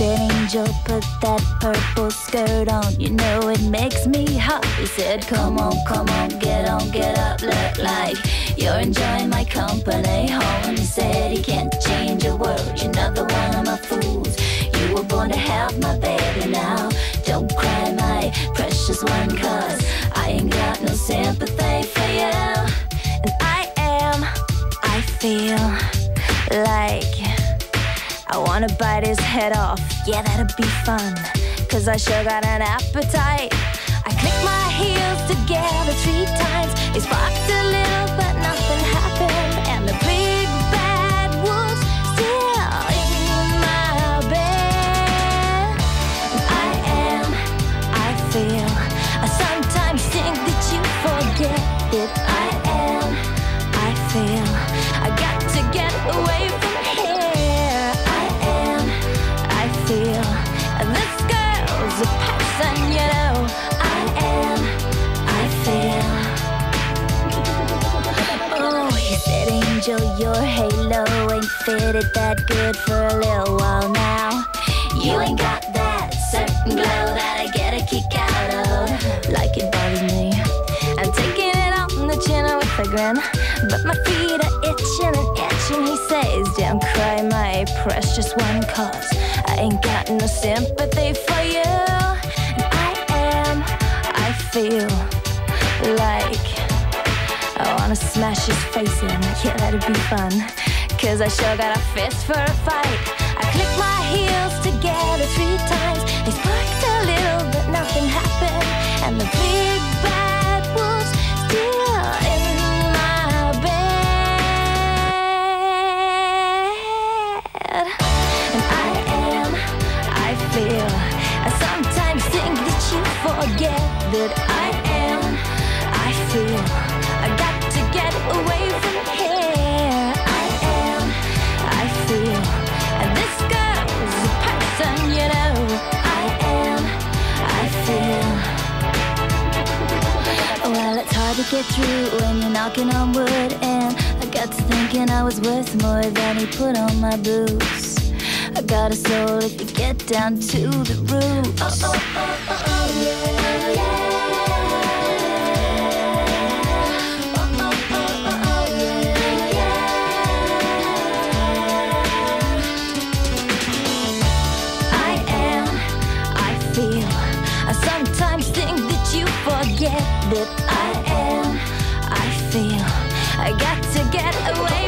angel, put that purple skirt on. You know it makes me hot. He said, Come on, come on, get on, get up, look like you're enjoying my company. Home, he said he can't change a world. You're not the one of my fools. You were born to have my baby now. Don't cry, my precious one, cause I ain't got no sympathy for you. And I am, I feel like wanna bite his head off. Yeah, that'd be fun. Cause I sure got an appetite. I clicked my heels together three times. It sparked Oh, Angel, your halo ain't fitted that good for a little while now. You ain't got that certain glow that I get a kick out of. Like it bothers me. I'm taking it on the chin with a grin. But my feet are itching and itching. He says, Don't cry, my precious one, cause I ain't got no sympathy for you. Feel like. I wanna smash his face in. Yeah, that'd be fun. Cause I sure got a fist for a fight. I clicked my heels together three times. They sparked a little, but nothing happened. And the big bad wolf's still in my bed. And I am, I feel. I sometimes think that you forget that I am, I feel. I got to get away from here. I am, I feel. And this girl's a person, you know. I am, I feel. Well, it's hard to get through when you're knocking on wood, and I got to thinking I was worth more than he put on my boots. I got a soul if you get down to the roots. Oh, oh, oh, oh, oh, yeah. I sometimes think that you forget that I am, I feel. I got to get away